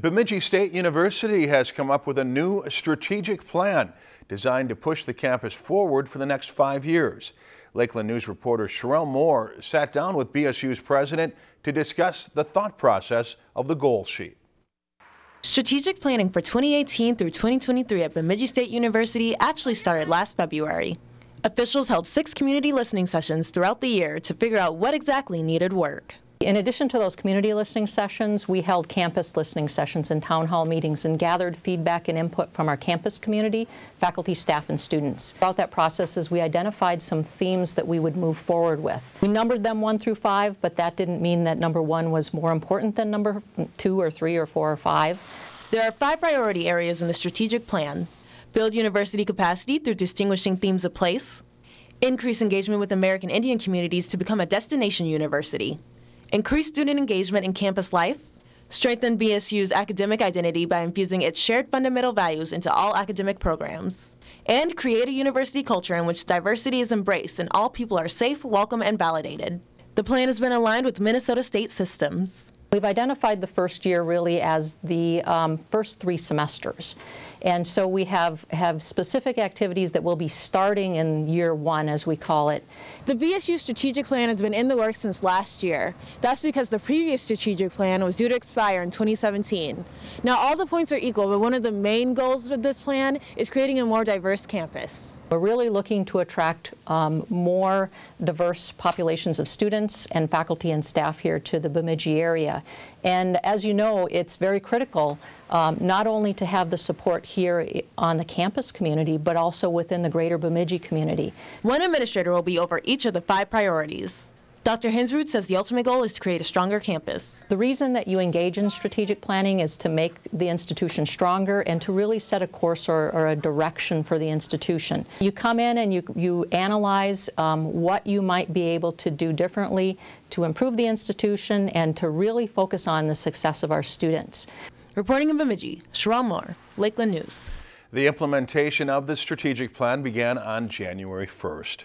Bemidji State University has come up with a new strategic plan designed to push the campus forward for the next five years. Lakeland News reporter Sherelle Moore sat down with BSU's president to discuss the thought process of the goal sheet. Strategic planning for 2018 through 2023 at Bemidji State University actually started last February. Officials held six community listening sessions throughout the year to figure out what exactly needed work. In addition to those community listening sessions, we held campus listening sessions and town hall meetings and gathered feedback and input from our campus community, faculty, staff, and students. Throughout that process, as we identified some themes that we would move forward with. We numbered them one through five, but that didn't mean that number one was more important than number two or three or four or five. There are five priority areas in the strategic plan. Build university capacity through distinguishing themes of place, increase engagement with American Indian communities to become a destination university, increase student engagement in campus life, strengthen BSU's academic identity by infusing its shared fundamental values into all academic programs, and create a university culture in which diversity is embraced and all people are safe, welcome, and validated. The plan has been aligned with Minnesota State Systems. We've identified the first year really as the um, first three semesters. And so we have, have specific activities that will be starting in year one, as we call it. The BSU strategic plan has been in the works since last year. That's because the previous strategic plan was due to expire in 2017. Now, all the points are equal, but one of the main goals of this plan is creating a more diverse campus. We're really looking to attract um, more diverse populations of students and faculty and staff here to the Bemidji area. And as you know, it's very critical um, not only to have the support here on the campus community, but also within the greater Bemidji community. One administrator will be over each of the five priorities. Dr. Hensrud says the ultimate goal is to create a stronger campus. The reason that you engage in strategic planning is to make the institution stronger and to really set a course or, or a direction for the institution. You come in and you, you analyze um, what you might be able to do differently to improve the institution and to really focus on the success of our students. Reporting in Bemidji, Sherelle Moore, Lakeland News. The implementation of the strategic plan began on January 1st.